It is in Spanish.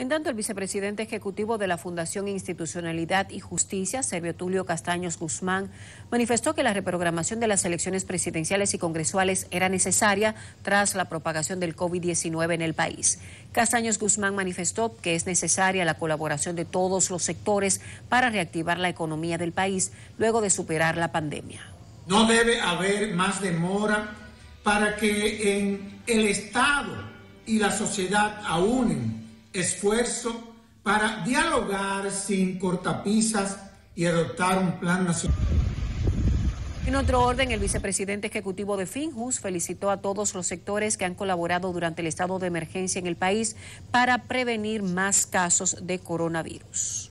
En tanto, el vicepresidente ejecutivo de la Fundación Institucionalidad y Justicia, Servio Tulio Castaños Guzmán, manifestó que la reprogramación de las elecciones presidenciales y congresuales era necesaria tras la propagación del COVID-19 en el país. Castaños Guzmán manifestó que es necesaria la colaboración de todos los sectores para reactivar la economía del país luego de superar la pandemia. No debe haber más demora para que en el Estado y la sociedad aúnen esfuerzo para dialogar sin cortapisas y adoptar un plan nacional. En otro orden, el vicepresidente ejecutivo de Finjus felicitó a todos los sectores que han colaborado durante el estado de emergencia en el país para prevenir más casos de coronavirus.